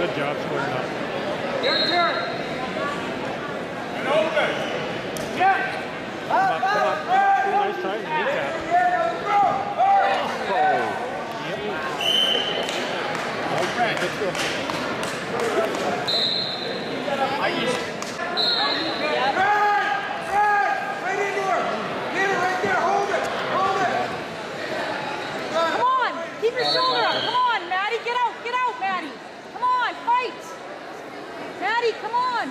Good job squaring up. Your turn. And open. Jen. Come up, come up, come up. Nice try in the kneecap. Come on, keep your shoulder up. Come on, Maddie, get out, get out, Maddie. Come on, fight. Maddie, come on.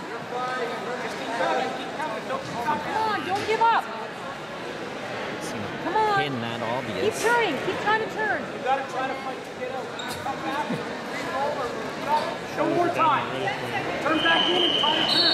Come on, don't give up. Come on. Pin that Keep obvious. turning, keep trying to turn. You gotta try to fight to get out. Come back. Bring over. You got it. One more time. Turn back in and try to turn.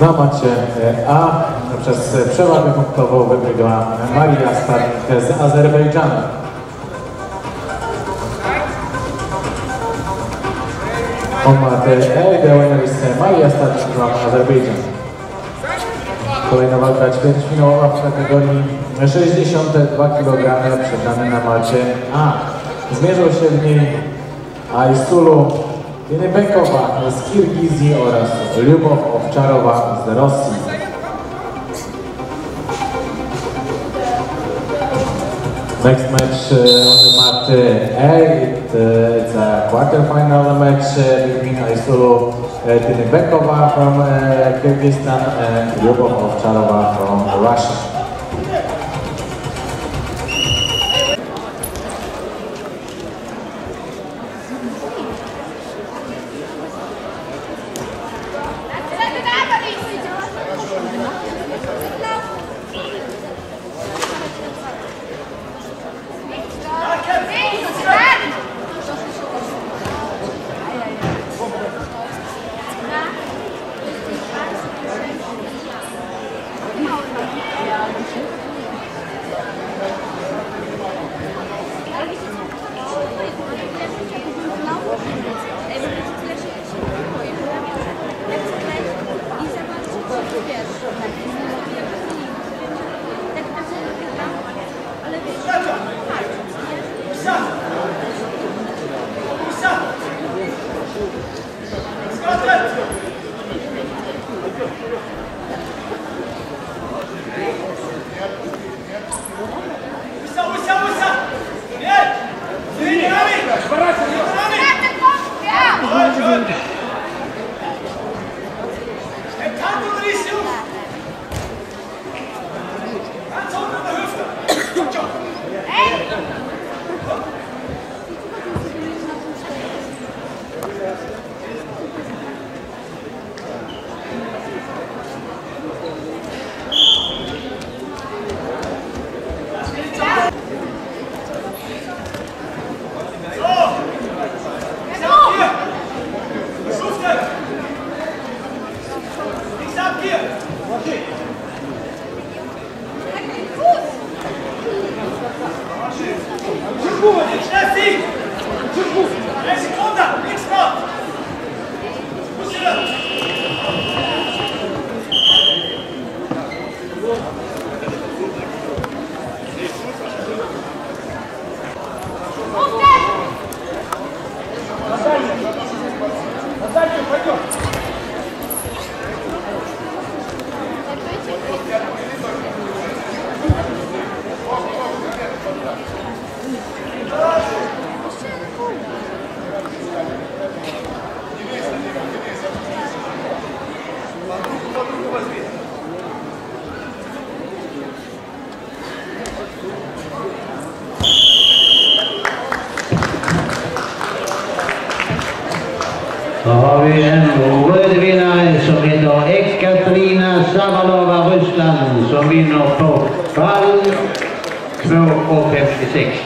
Na macie A przez przewagę punktową wygrała Maria Starnik z Azerbejdżanu. Format E, the winner is Maria Starnik from Azerbaijan. Kolejna walka ćwierćfinałowa w kategorii 62 kg przegrany na macie A. Zmierzą się w niej Aysulu Jenebekowa z Kirgizji oraz Lubow Owczarowa z Rosji. Next match on the mat A, it, uh, it's a quarterfinal match between Aysulu uh, from uh, Kyrgyzstan and Lyubov Ovcharova from Russia. Då har vi en röd vinnare som heter Ekaterina Savalova, Ryssland, som vinner på fall 2,56.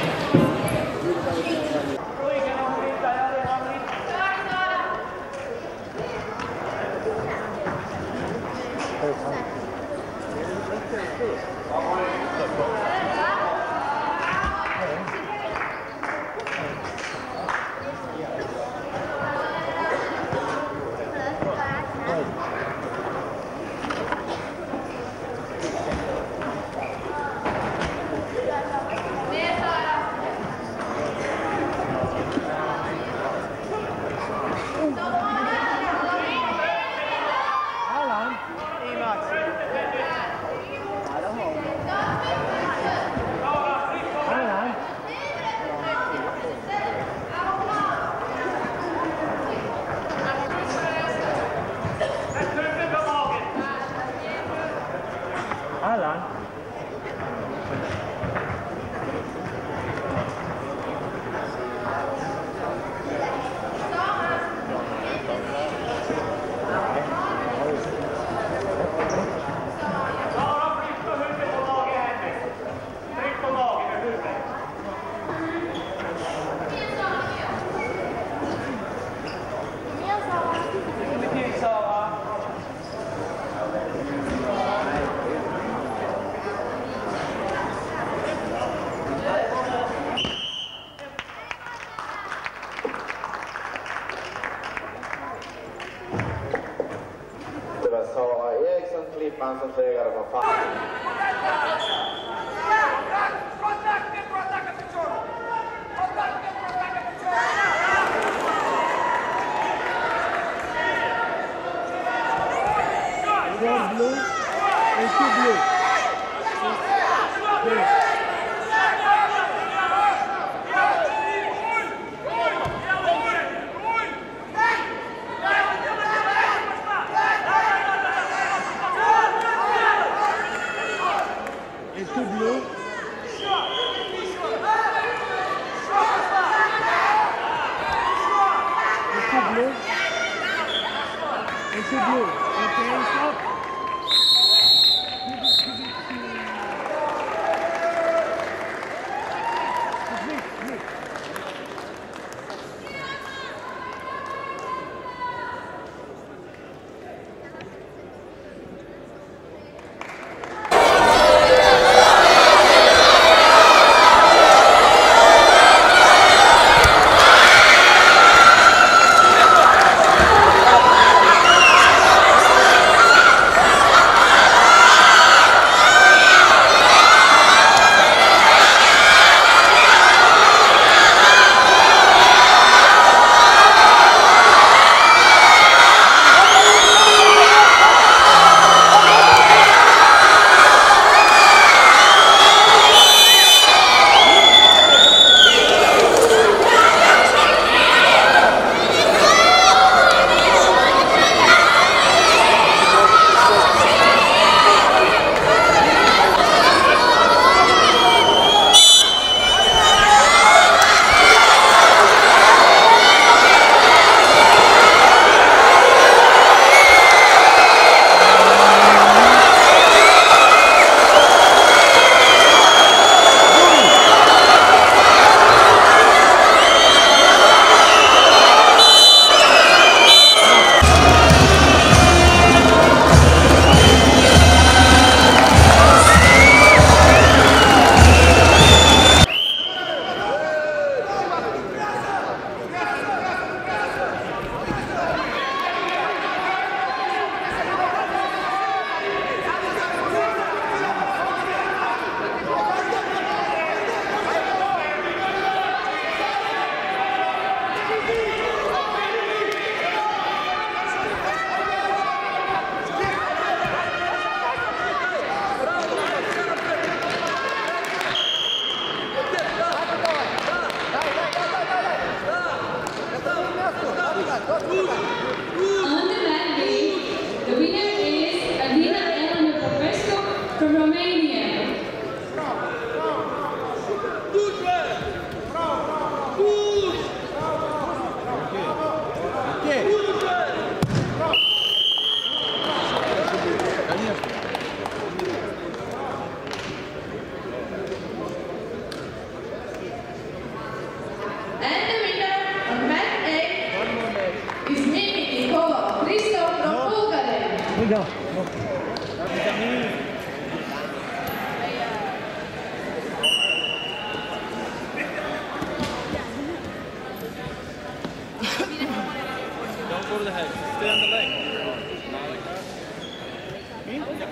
Eriksson Klippman som segrade från fall. Red, blue, and two blue.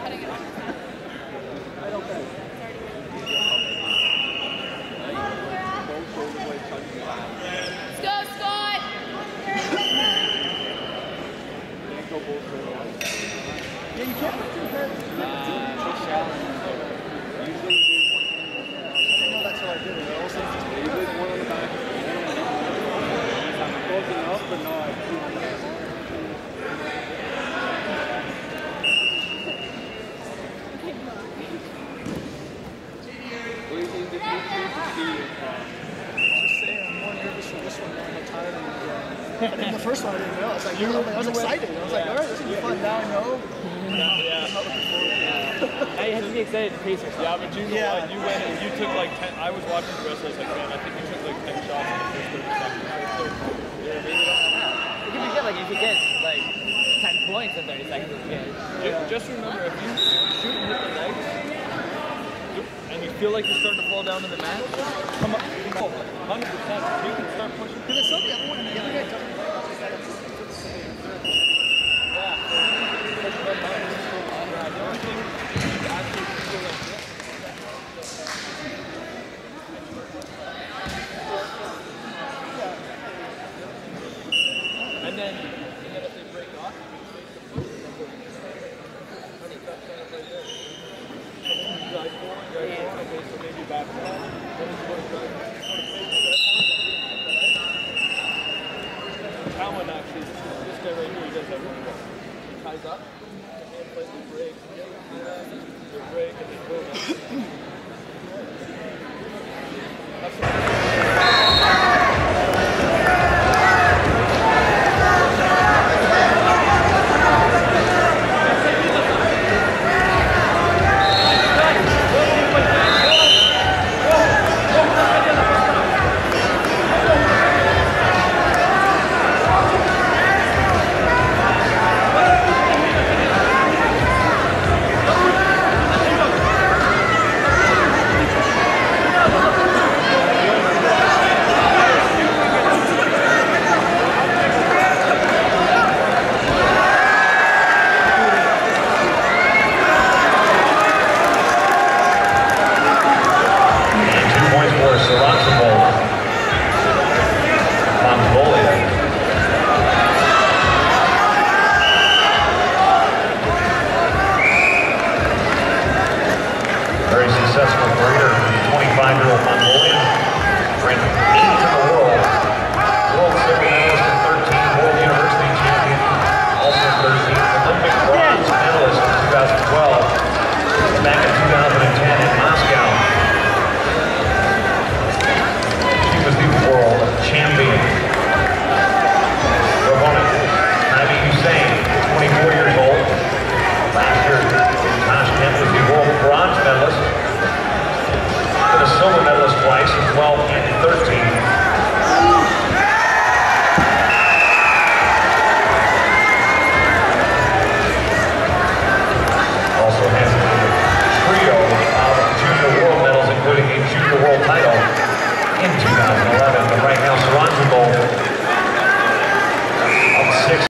Let's go, Scott. I know that's what I did. I also just one on the back. I'm close enough, but not. Just saying, I'm more nervous for this one. I'm tired of it. I think the first one I didn't know. I was like, oh, I was excited. I was like, all right, this is gonna fun. Now I know. Yeah. I had to be excited to Pacers. Yeah, but you know Yeah. what? You went and you took like 10. I was watching the rest. I was like, man, I think you took like 10 shots in the first 30 seconds. Yeah, maybe It could be good, like if you get like 10 points in 30 seconds, it's good. Just, just remember, if you shoot and hit the legs, and you feel like you're starting to fall down in the mat, come up, come up, 100%. You can start pushing. Because I saw the other one, the other guy jumped. And very successful career. 25-year-old Mongolian, ranked eighth in the world.